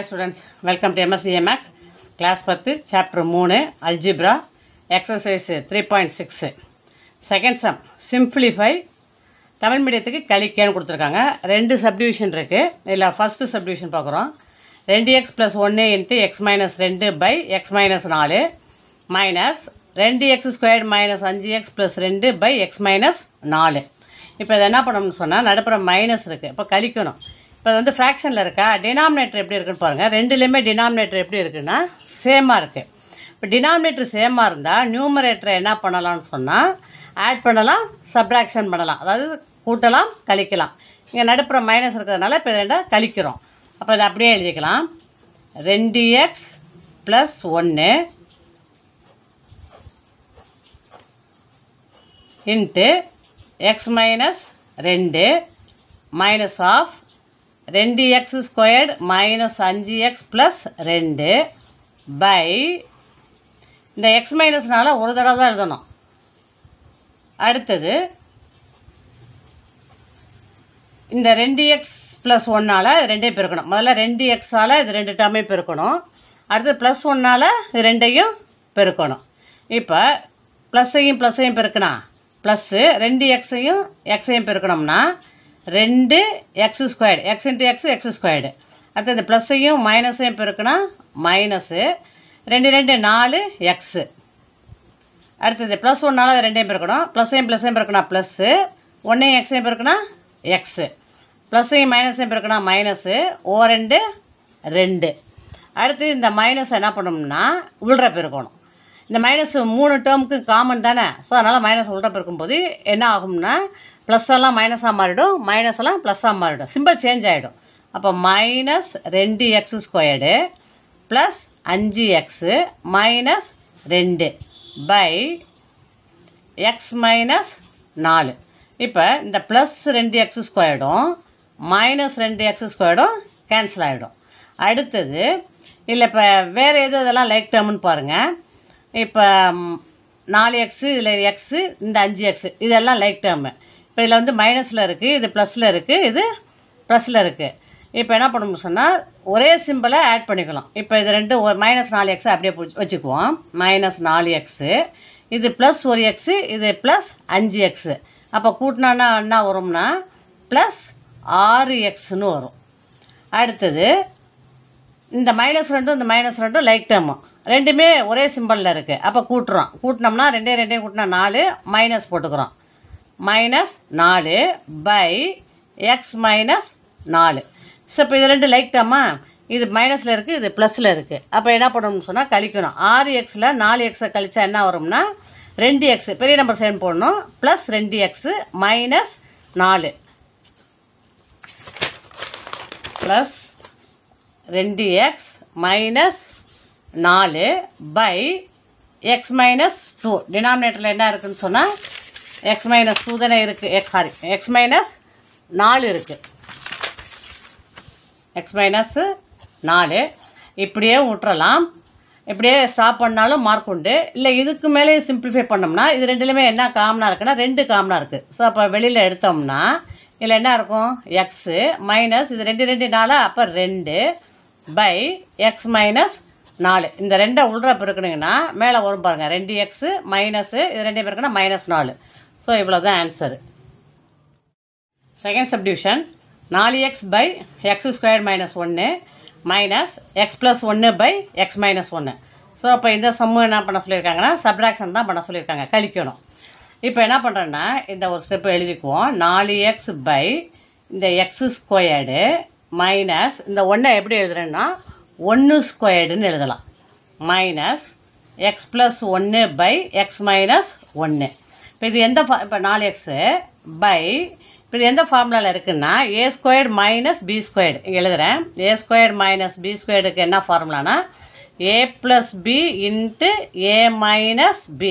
Hi students welcome to MSCMX class பத்து chapter மூணு algebra exercise three point six second sum simplify Tamil மீடியத்துக்கு கலிக்கேன்னு கொடுத்துருக்காங்க. ரெண்டு subdivision இருக்குது இதில் ஃபஸ்ட்டு சப்டிவிஷன் பார்க்குறோம். ரெண்டு எக்ஸ் ப்ளஸ் ஒன்று இன்ட்டு எக்ஸ் மைனஸ் ரெண்டு பை எக்ஸ் மைனஸ் நாலு மைனஸ் ரெண்டு எக்ஸ் ஸ்கொயர் மைனஸ் அஞ்சு எக்ஸ் ப்ளஸ் ரெண்டு பை எக்ஸ் மைனஸ் நாலு. இப்போ இதை என்ன பண்ணணும்னு சொன்னால் நடுப்புற மைனஸ் இருக்குது இப்போ கழிக்கணும். இப்போ வந்து ஃப்ராக்ஷனில் இருக்கா? டினாமினேட்டர் எப்படி இருக்குன்னு பாருங்கள் ரெண்டுலேயுமே டினாமினேட்டர் எப்படி இருக்குன்னா சேமாக இருக்குது இப்போ டினாமினேட்டர் சேமாக இருந்தால் நியூமரேட்டரை என்ன பண்ணலாம்னு சொன்னால் ஆட் பண்ணலாம் சப்ராக்ஷன் பண்ணலாம். அதாவது கூட்டலாம் கழிக்கலாம். இங்கே நடுப்புற மைனஸ் இருக்கிறதுனால இப்போ இதை கழிக்கிறோம். அப்போ இதை அப்படியே எழுதிக்கலாம். ரெண்டு எக்ஸ் ப்ளஸ் ஒன்று இன்ட்டு எக்ஸ் மைனஸ் ரெண்டு மைனஸ் ஆஃப் ரெண்டு எக்ஸ் ஸ்கொயர்டு மைனஸ் அஞ்சு எக்ஸ் ப்ளஸ் ரெண்டு பை இந்த எக்ஸ் மைனஸ்னால ஒரு தடவை தான் எழுதணும். அடுத்தது இந்த ரெண்டு எக்ஸ் ப்ளஸ் ஒன்னால் ரெண்டே பெருக்கணும். முதல்ல ரெண்டு எக்ஸால் இது ரெண்டு டேர்மே பெருக்கணும். அடுத்து ப்ளஸ் ஒன்னால் இது ரெண்டையும் பெருக்கணும். இப்போ ப்ளஸ்ஸையும் ப்ளஸ்ஸையும் பெருக்கணும் ப்ளஸ்ஸு ரெண்டு எக்ஸையும் எக்ஸையும் பெருக்கணும்னா ரெண்டு x squared x into x x squared அடுத்து இந்த ப்ளஸ்ஸையும் மைனஸையும் பெருக்கினா மைனஸு ரெண்டு ரெண்டு நாலு எக்ஸு அடுத்தது ப்ளஸ் ஒன்னால் ரெண்டையும் பெருக்கணும். ப்ளஸ்ஸையும் ப்ளஸ்ஸையும் பெருக்கணும் ப்ளஸ்ஸு ஒன்றையும் எக்ஸையும் பெருக்கினா எக்ஸு ப்ளஸ்ஸையும் மைனஸையும் பெருக்கினா மைனஸு ஓ ரெண்டு ரெண்டு. அடுத்து இந்த மைனஸ் என்ன பண்ணணும்னா உள்ற பெருக்கணும். இந்த மைனஸ் மூணு டேர்முக்கு காமன் தானே. ஸோ அதனால் மைனஸ் உள்ற பெருக்கும்போது என்ன ஆகும்னா ப்ளஸ் எல்லாம் மைனஸாக மாறிடும் மைனஸ் எல்லாம் ப்ளஸ்ஸாக மாறிடும். சிம்பிள் சேஞ்ச் ஆகிடும் அப்போ மைனஸ் ரெண்டு எக்ஸ் ஸ்கொயர்டு ப்ளஸ் அஞ்சு எக்ஸு மைனஸ் ரெண்டு பை எக்ஸ் மைனஸ் நாலு. இப்போ இந்த ப்ளஸ் ரெண்டு எக்ஸ் ஸ்கொயர்டும் மைனஸ் ரெண்டு எக்ஸ் ஸ்கொயர்டும் கேன்சல் ஆகிடும் அடுத்தது இல்லை இப்போ வேறு எது இதெல்லாம் லைக் டேர்ம்னு பாருங்கள் இப்போ நாலு எக்ஸு இதில் எக்ஸு இந்த அஞ்சு எக்ஸு இதெல்லாம் லைக் டேர்மு இப்போ இதில் வந்து மைனஸில் இருக்குது இது ப்ளஸில் இருக்குது இது ப்ளஸில் இருக்குது இப்போ என்ன பண்ணணும்னு சொன்னால் ஒரே சிம்பிளை ஆட் பண்ணிக்கலாம். இப்போ இது ரெண்டு ஒரு மைனஸ் நாலு எக்ஸை அப்படியே வச்சுக்குவோம். மைனஸ் நாலு எக்ஸு இது ப்ளஸ் ஒரு எக்ஸு இது ப்ளஸ் அஞ்சு எக்ஸு அப்போ கூட்டினான்னா என்ன வரும்னா ப்ளஸ் ஆறு எக்ஸ்னு வரும். அடுத்தது இந்த மைனஸ் ரெண்டும் இந்த மைனஸ் ரெண்டும் லைக் டேர்மும் ரெண்டுமே ஒரே சிம்பிளில் இருக்குது அப்போ கூட்டுறோம். கூட்டினோம்னா ரெண்டே ரெண்டே கூட்டினா நாலு மைனஸ் போட்டுக்கிறோம். மைனஸ் நாலு பை எக்ஸ் மைனஸ் நாலு. ஸோ இப்போ இது ரெண்டு லைக் இது மைனஸில் இருக்குது இது ப்ளஸில் இருக்குது அப்போ என்ன பண்ணணும்னு சொன்னால் கழிக்கணும். ஆறு எக்ஸில் நாலு எக்ஸை கழிச்சா என்ன வரும்னா ரெண்டு எக்ஸ் பெரிய நம்பர் சைன் போடணும். ப்ளஸ் ரெண்டு எக்ஸு மைனஸ் நாலு. ப்ளஸ் ரெண்டு எக்ஸ் மைனஸ் நாலு பை எக்ஸ் மைனஸ் டூ டினாமினேட்டரில் என்ன இருக்குதுன்னு சொன்னால் எக்ஸ் மைனஸ் டூ தானே இருக்குது எக்ஸ் சாரி எக்ஸ் மைனஸ் நாலு இருக்குது எக்ஸ் மைனஸ்ஸு நாலு. இப்படியே விட்டுறலாம் இப்படியே ஸ்டாப் பண்ணாலும் மார்க் உண்டு. இல்லை இதுக்கு மேலே சிம்பிளிஃபை பண்ணோம்னா இது ரெண்டுலேயுமே என்ன காமனாக இருக்குன்னா ரெண்டு காமனாக இருக்குது ஸோ அப்போ வெளியில் எடுத்தோம்னா இதில் என்ன இருக்கும்? எக்ஸு மைனஸ் இது ரெண்டு ரெண்டு நாலு? அப்போ ரெண்டு பை எக்ஸ் மைனஸ் நாலு. இந்த ரெண்டை உள்ற பெருக்கணுங்கன்னா மேலே வரும் பாருங்கள் ரெண்டு எக்ஸு மைனஸு இது ரெண்டு பேருக்குன்னா மைனஸ் நாலு. ஸோ இவ்வளோ தான் ஆன்சரு செகண்ட் சப்டிவிஷன் நாலு x by x square minus ஒன்று மைனஸ் எக்ஸ் ப்ளஸ் ஒன்று பை எக்ஸ் மைனஸ் ஒன்று ஸோ அப்போ இந்த சம்மு என்ன பண்ண சொல்லியிருக்காங்கன்னா சப்ராக்ஷன் தான் பண்ண சொல்லியிருக்காங்க கழிக்கணும். இப்போ என்ன பண்ணுறேன்னா இந்த ஒரு ஸ்டெப் எழுதிக்குவோம். நாலு எக்ஸ் பை இந்த எக்ஸ் ஸ்கொயர்டு மைனஸ் இந்த ஒன்றை எப்படி எழுதுறேன்னா ஒன்று ஸ்கொயர்டுன்னு எழுதலாம். மைனஸ் எக்ஸ் ப்ளஸ் ஒன்று பை எக்ஸ் மைனஸ் ஒன்று இப்போ இது எந்த ஃபா இப்போ நாலு எக்ஸு பை இப்போ இது எந்த ஃபார்முலாவில் இருக்குன்னா A squared minus B squared இங்கே எழுதுறேன். ஏ ஸ்கொயர்டு மைனஸ் பி ஸ்கொயர்டுக்கு என்ன ஃபார்முலானா A plus B into A minus B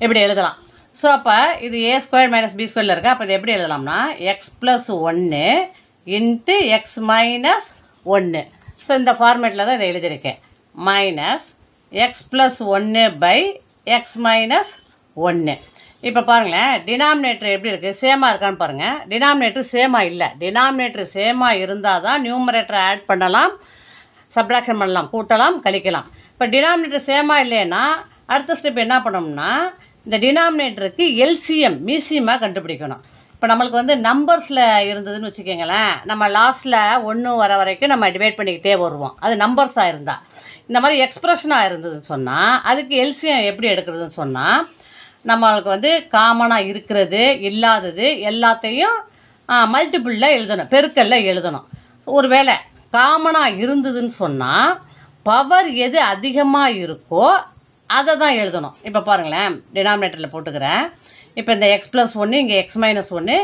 இப்படி எழுதலாம். ஸோ அப்போ இது ஏ ஸ்கொயர் மைனஸ் பி ஸ்கொயரில் இருக்கா? அப்போ இது எப்படி எழுதலாம்னா எக்ஸ் ப்ளஸ் ஒன்று இன்ட்டு எக்ஸ் மைனஸ் ஒன்று ஸோ இந்த ஃபார்மேட்டில் தான் இதை எழுதியிருக்கேன். மைனஸ் எக்ஸ் ப்ளஸ் ஒன்று பை எக்ஸ் மைனஸ் ஒன்று இப்போ பாருங்களேன் டினாமினேட்டர் எப்படி இருக்குது சேமாக இருக்கான்னு பாருங்கள் டினாமினேட்டர் சேமாக இல்லை. டினாமினேட்டர் சேமாக இருந்தால் தான் நியூமரேட்டரை ஆட் பண்ணலாம் சப்ராக்ஷன் பண்ணலாம் கூட்டலாம் கழிக்கலாம். இப்போ டினாமினேட்டர் சேமாக இல்லைன்னா அடுத்த ஸ்டெப் என்ன பண்ணோம்னா இந்த டினாமினேட்டருக்கு எல்சிஎம் மீசியமாக கண்டுபிடிக்கணும். இப்போ நம்மளுக்கு வந்து நம்பர்ஸில் இருந்ததுன்னு வச்சுக்கோங்களேன் நம்ம லாஸ்ட்டில் ஒன்று வர வரைக்கும் நம்ம டிவைட் பண்ணிக்கிட்டே வருவோம். அது நம்பர்ஸாக இருந்தால் இந்த மாதிரி எக்ஸ்ப்ரெஷனாக இருந்ததுன்னு சொன்னால் அதுக்கு எல்சிஎம் எப்படி எடுக்கிறதுன்னு சொன்னால் நம்மளுக்கு வந்து காமனாக இருக்கிறது இல்லாதது எல்லாத்தையும் மல்டிபிளில் எழுதணும் பெருக்கல்ல எழுதணும். ஒருவேளை காமனாக இருந்ததுன்னு சொன்னால் பவர் எது அதிகமாக இருக்கோ அதை தான் எழுதணும். இப்போ பாருங்களேன் டினாமினேட்டரில் போட்டுக்கிறேன். இப்போ இந்த எக்ஸ் ப்ளஸ் ஒன்று இங்கே எக்ஸ் மைனஸ் ஒன்று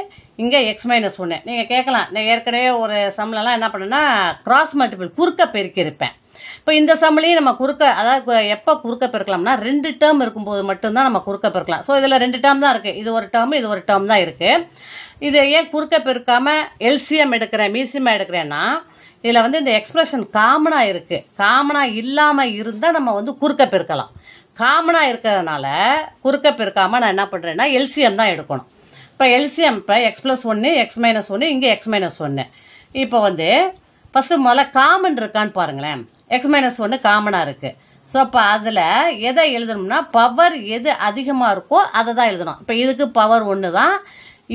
இங்கே எக்ஸ் மைனஸ் ஒன்று நீங்கள் கேட்கலாம். நான் ஏற்கனவே ஒரு சம்லலாம் என்ன பண்ணேன்னா கிராஸ் மல்டிபிள் குறுக்க பெருக்கியிருப்பேன் இப்போ இந்த சம்லையும் நம்ம குறுக்க அதாவது எப்போ குறுக்க பெருக்கலாம்னா ரெண்டு டேர்ம் இருக்கும்போது மட்டும்தான் நம்ம குறுக்க பெருக்கலாம். ஸோ இதில் ரெண்டு டேர்ம் தான் இருக்குது இது ஒரு டேர்ம் இது ஒரு டேர்ம் தான் இருக்குது இது ஏன் குறுக்க பெருக்காமல் எல்சிஎம் எடுக்கிறேன் மியூசியமாக எடுக்கிறேன்னா இதில் வந்து இந்த எக்ஸ்பிரஷன் காமனாக இருக்குது காமனாக இல்லாமல் இருந்தால் நம்ம வந்து குறுக்க பெருக்கலாம். காமனாக இருக்கிறதுனால குறுக்க பெருக்காமல் நான் என்ன பண்ணுறேன்னா எல்சிஎம் தான் எடுக்கணும். இப்போ எல்சிஎம் இப்போ எக்ஸ் ப்ளஸ் ஒன்று எக்ஸ் மைனஸ் ஒன்று இங்கே எக்ஸ் மைனஸ் ஒன்று இப்போ வந்து ஃபஸ்ட்டு முதல்ல காமன் இருக்கான்னு பாருங்களேன். எக்ஸ் மைனஸ் ஒன்று காமனாக இருக்குது ஸோ அப்போ அதில் எதை எழுதணும்னா பவர் எது அதிகமாக இருக்கோ அதை தான் எழுதணும். இப்போ இதுக்கு பவர் ஒன்று தான்.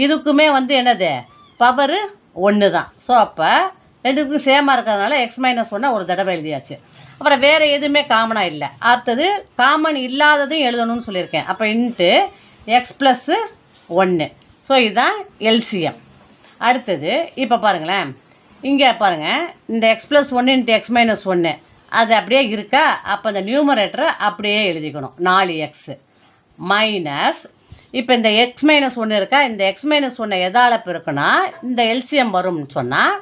இதுக்குமே வந்து என்னது? பவரு ஒன்று தான். ஸோ அப்போ ரெண்டுக்கும் சேமாக இருக்கிறதுனால எக்ஸ் மைனஸ் ஒன்று ஒரு தடவை எழுதியாச்சு. அப்புறம் வேறு எதுவுமே காமனாக இல்லை. அடுத்தது காமன் இல்லாததும் எழுதணும்னு சொல்லியிருக்கேன். அப்போ இன்ட்டு எக்ஸ் ப்ளஸ்ஸு ஒன்று ஸோ இதுதான் எல்சிஎம் அடுத்தது இப்போ பாருங்களேன். இங்கே பாருங்கள் இந்த எக்ஸ் ப்ளஸ் ஒன்று இன்ட்டு எக்ஸ் மைனஸ் ஒன்று அது அப்படியே இருக்கா? அப்போ இந்த நியூமரேட்டரை அப்படியே எழுதிக்கணும். நாலு எக்ஸு மைனஸ் இப்போ இந்த எக்ஸ் மைனஸ் ஒன்று இருக்கா? இந்த எக்ஸ் மைனஸ் ஒன்று எதால் பிறக்குன்னா இந்த எல்சிஎம் வரும்னு சொன்னால்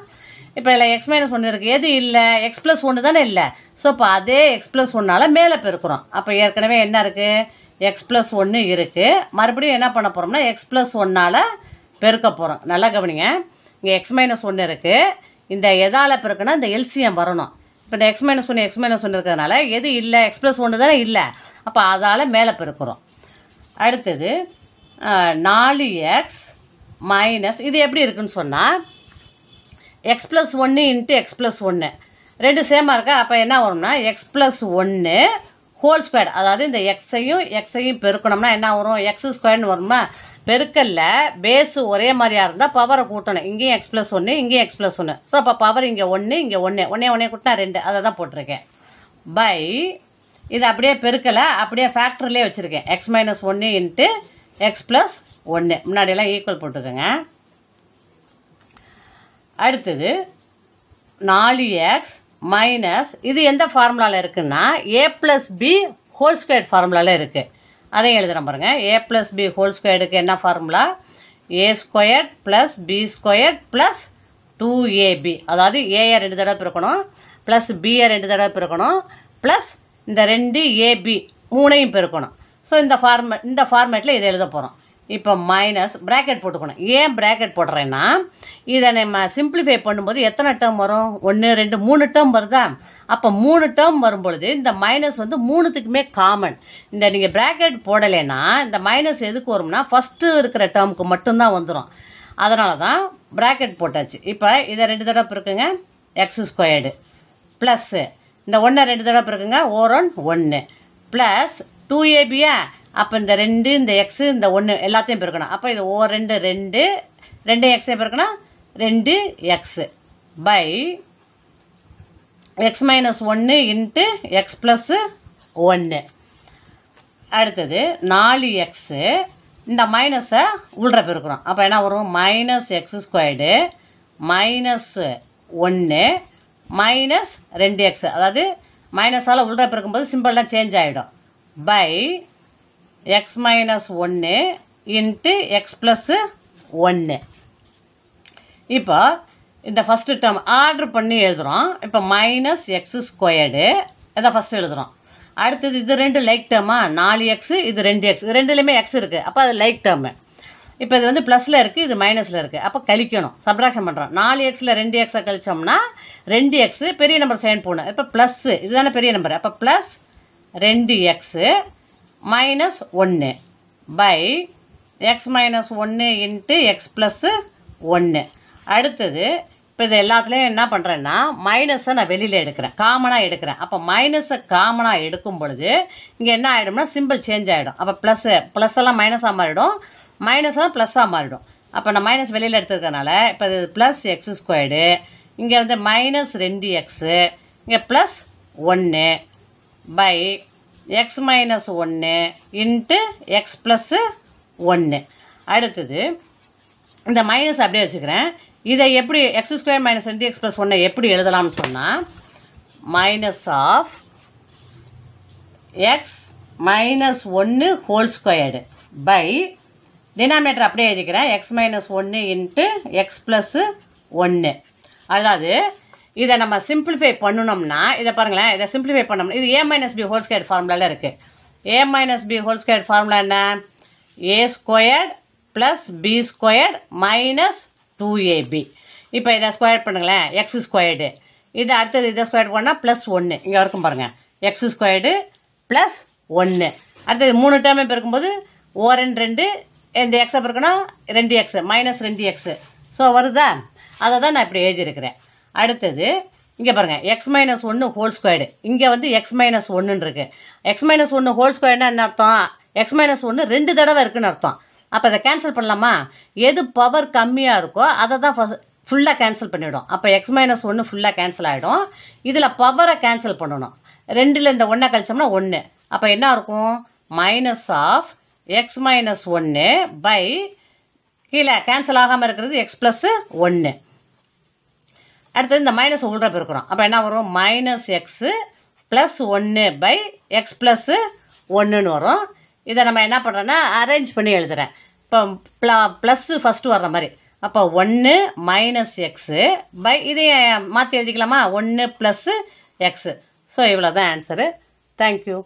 இப்போ இதில் எக்ஸ் மைனஸ் ஒன்று இருக்குது எது இல்லை? எக்ஸ் ப்ளஸ் ஒன்று தானே இல்லை. ஸோ இப்போ அதே எக்ஸ் ப்ளஸ் ஒன்றால் மேலே பெருக்கிறோம். அப்போ ஏற்கனவே என்ன இருக்குது எக்ஸ் ப்ளஸ் ஒன்று இருக்குது மறுபடியும் என்ன பண்ண போகிறோம்னா எக்ஸ் ப்ளஸ் ஒன்னால் பெருக்க போகிறோம் நல்லா கவனிங்க. இங்கே எக்ஸ் மைனஸ் ஒன்று இருக்குது இந்த எதால் பெருக்குன்னா இந்த எல்சிஎம் வரணும். இப்போ இந்த எக்ஸ் மைனஸ் ஒன்று எக்ஸ் மைனஸ் ஒன்று இருக்கிறதுனால எது இல்லை எக்ஸ் ப்ளஸ் ஒன்று தானே இல்லை. அப்போ அதால் மேலே பிறக்கிறோம். அடுத்தது நாலு எக்ஸ் மைனஸ் இது எப்படி இருக்குன்னு சொன்னால் எக்ஸ் ப்ளஸ் ஒன்று இன்ட்டு எக்ஸ் ப்ளஸ் ஒன்று ரெண்டு சேமாக இருக்கா? அப்போ என்ன வரும்னா எக்ஸ் ப்ளஸ் ஒன்று ஹோல் ஸ்கொயர் அதாவது இந்த எக்ஸையும் எக்ஸையும் பெருக்கணும்னா என்ன வரும்? எக்ஸ் ஸ்கொயர்னு வருமா பெருக்கல்ல பேஸு ஒரே மாதிரியா இருந்தால் பவரை கூட்டணும். இங்கேயும் எக்ஸ் ப்ளஸ் ஒன்று இங்கேயும் எக்ஸ் ப்ளஸ் ஒன்று ஸோ அப்போ பவர் இங்கே ஒன்று இங்கே ஒன்று ஒன்றே ஒன்றே கூட்டினா ரெண்டு. அதை தான் போட்டிருக்கேன். பை இது அப்படியே பெருக்கலை அப்படியே ஃபேக்டரிலே வச்சுருக்கேன். எக்ஸ் மைனஸ் ஒன்று இன்ட்டு எக்ஸ் ப்ளஸ் ஒன்று முன்னாடியெல்லாம் ஈக்குவல் போட்டுக்கோங்க. அடுத்தது நாலு எக்ஸ் மைனஸ் இது எந்த ஃபார்முலாவில் இருக்குன்னா A plus B whole square ஃபார்முலாவில் இருக்குது அதையும் எழுதுகிறேன் பாருங்கள் ஏ ப்ளஸ் பி ஹோல் ஸ்கொயர்டுக்கு என்ன formula A square plus B square plus two AB அதாவது ஏஆர் ரெண்டு தடவை பிறக்கணும் ப்ளஸ் பிஆர் ரெண்டு தடவை பிறக்கணும் ப்ளஸ் இந்த ரெண்டு ஏபி மூணையும் பிறக்கணும் ஸோ இந்த ஃபார்மே இந்த ஃபார்மேட்டில் இதை எழுத போகிறோம் இப்போ மைனஸ் ப்ராக்கெட் போட்டுக்கணும். ஏன் ப்ராக்கெட் போடுறேன்னா இதை நம்ம சிம்பிளிஃபை பண்ணும்போது எத்தனை டேர்ம் வரும்? ஒன்று ரெண்டு மூணு டேர்ம் வருதா? அப்போ மூணு டேர்ம் வரும்பொழுது இந்த மைனஸ் வந்து மூணுத்துக்குமே காமன் இந்த நீங்கள் ப்ராக்கெட் போடலைன்னா இந்த மைனஸ் எதுக்கு வரும்னா ஃபஸ்ட்டு இருக்கிற டேர்முக்கு மட்டும்தான் வந்துடும் அதனால தான் ப்ராக்கெட் போட்டாச்சு. இப்போ இதை ரெண்டு தடவை இருக்குங்க எக்ஸ் ஸ்கொயர்டு ப்ளஸ்ஸு இந்த ஒன்றை ரெண்டு தடவை பிறக்குங்க ஓரோன் ஒன்று ப்ளஸ் டூ ஏபியா அப்போ இந்த ரெண்டு இந்த எக்ஸு இந்த ஒன்று எல்லாத்தையும் பெருக்கணும். அப்போ இது ஓ ரெண்டு ரெண்டு ரெண்டு எக்ஸையும் பெருக்கணும் ரெண்டு எக்ஸு பை எக்ஸ் மைனஸ் ஒன்று இன்ட்டு எக்ஸ் ப்ளஸ்ஸு ஒன்று அடுத்தது நாலு எக்ஸு இந்த மைனஸை உள்ற பெருக்கிறோம் அப்போ என்ன வரும்? மைனஸ் எக்ஸ் ஸ்கொயர்டு மைனஸ் ஒன்று மைனஸ் ரெண்டு எக்ஸ் அதாவது மைனஸால் உள்ற பெருக்கும்போது சிம்பிளாக சேஞ்ச் ஆகிடும் பை எக்ஸ் மைனஸ் ஒன்று இன்ட்டு எக்ஸ் ப்ளஸ்ஸு ஒன்று இப்போ இந்த ஃபஸ்ட்டு டேர்ம் ஆர்டர் பண்ணி எழுதுகிறோம் இப்போ மைனஸ் எக்ஸு ஸ்கொயர்டு இதை ஃபஸ்ட்டு எழுதுகிறோம் அடுத்தது இது ரெண்டு லைக் டேர்மா நாலு எக்ஸு இது ரெண்டு எக்ஸ் இது ரெண்டுலேயுமே எக்ஸ் இருக்குது அப்போ அது லைக் டேர்மு இப்போ இது வந்து ப்ளஸில் இருக்குது இது மைனஸில் இருக்குது அப்போ கழிக்கணும். சப்ராக்ஷன் பண்ணுறோம் நாலு எக்ஸில் ரெண்டு எக்ஸை கழிச்சோம்னா ரெண்டு எக்ஸு பெரிய நம்பர் சைன் போகணும் இப்போ ப்ளஸ்ஸு இதுதானே பெரிய நம்பர் அப்போ ப்ளஸ் ரெண்டு எக்ஸு மைனஸ் ஒன்று பை எக்ஸ் மைனஸ் ஒன்று இன்ட்டு எக்ஸ் ப்ளஸ்ஸு ஒன்று அடுத்தது இப்போ இது எல்லாத்துலேயும் என்ன பண்ணுறேன்னா மைனஸை நான் வெளியில் எடுக்கிறேன். காமனாக எடுக்கிறேன். அப்போ மைனஸை காமனாக எடுக்கும் பொழுது இங்கே என்ன ஆகிடும்னா சிம்பிள் சேஞ்ச் ஆகிடும் அப்போ ப்ளஸ்ஸு ப்ளஸ் எல்லாம் மைனஸாக மாறிடும். மைனஸ்லாம் ப்ளஸ்ஸாக மாறிடும். அப்போ நான் மைனஸ் வெளியில் எடுத்துருக்கனால இப்போ இது ப்ளஸ் எக்ஸ் ஸ்கொயர்டு இங்கே வந்து மைனஸ் ரெண்டு எக்ஸு இங்கே ப்ளஸ் ஒன்று பை எக்ஸ் மைனஸ் ஒன்று இன்ட்டு எக்ஸ் ப்ளஸ்ஸு ஒன்று அடுத்தது இந்த மைனஸ் அப்படியே வச்சுக்கிறேன். இதை எப்படி எக்ஸ் ஸ்கொயர் மைனஸ் ரெண்டு எக்ஸ் ப்ளஸ் ஒன்று எப்படி எழுதலாம்னு சொன்னால் மைனஸ் ஆஃப் எக்ஸ் மைனஸ் ஒன்று ஹோல் ஸ்கொயர்டு பை டினாமினேட்டர் அப்படியே எழுதிக்கிறேன். எக்ஸ் மைனஸ் ஒன்று இன்ட்டு எக்ஸ் ப்ளஸ்ஸு ஒன்று அதாவது இதை நம்ம சிம்பிளிஃபை பண்ணணும்னா இதை பாருங்களேன் இதை சிம்பிளிஃபை பண்ணோம்னா இது A minus B whole square ஃபார்முலாவில் இருக்குது A minus B whole square formula என்ன? A squared plus B squared minus two AB இப்போ இதை ஸ்கொயர் பண்ணுங்களேன் எக்ஸ் ஸ்கொயர்டு இது அடுத்தது இதை ஸ்கொயர் பண்ணால் ப்ளஸ் ஒன்று இங்கே வரைக்கும் பாருங்கள் எக்ஸ் ஸ்கொயர்டு ப்ளஸ் ஒன்று அடுத்தது மூணு டேர்மே பெருக்கும்போது ஓ ரெண்டு ரெண்டு இந்த எக்ஸை பெருக்கணும் ரெண்டு எக்ஸு மைனஸ் ரெண்டு எக்ஸு ஸோ வருதா? அதை தான் நான் இப்படி எழுதியிருக்கிறேன். அடுத்தது இங்கே பாருங்கள் எக்ஸ் மைனஸ் ஒன்று ஹோல் ஸ்கொயர்டு இங்கே வந்து எக்ஸ் மைனஸ் ஒன்றுன்னு இருக்குது எக்ஸ் மைனஸ் ஒன்று ஹோல் ஸ்கொயர்னா என்ன அர்த்தம்? எக்ஸ் மைனஸ் ஒன்று ரெண்டு தடவை இருக்குன்னு அர்த்தம். அப்போ அதை கேன்சல் பண்ணலாமா? எது பவர் கம்மியாக இருக்கோ அதை தான் ஃபஸ்ட் ஃபுல்லாக கேன்சல் பண்ணிவிடும் அப்போ எக்ஸ் மைனஸ் ஒன்று ஃபுல்லாக கேன்சல் ஆகிடும் இதில் பவரை கேன்சல் பண்ணணும். ரெண்டில் இந்த ஒன்றை கழிச்சோம்னா ஒன்று அப்போ என்ன இருக்கும்? மைனஸ் ஆஃப் எக்ஸ் மைனஸ் ஒன்று பை கீழே கேன்சல் ஆகாமல் இருக்கிறது எக்ஸ் ப்ளஸ்ஸு ஒன்று அடுத்தது இந்த மைனஸ் உள்ள பெருக்கிறோம் அப்போ என்ன வரும்? மைனஸ் எக்ஸு ப்ளஸ் ஒன்று பை எக்ஸ் ப்ளஸ்ஸு ஒன்றுன்னு வரும். இதை நம்ம என்ன பண்ணுறோன்னா அரேஞ்ச் பண்ணி எழுதுகிறேன் இப்போ ப்ள ப்ளஸ்ஸு ஃபஸ்ட்டு வர்ற மாதிரி. அப்போ ஒன்று மைனஸ் எக்ஸு பை இதையே மாற்றி எழுதிக்கலாமா? ஒன்று ப்ளஸ்ஸு எக்ஸு ஸோ இவ்வளோ தான் ஆன்சரு தேங்க்யூ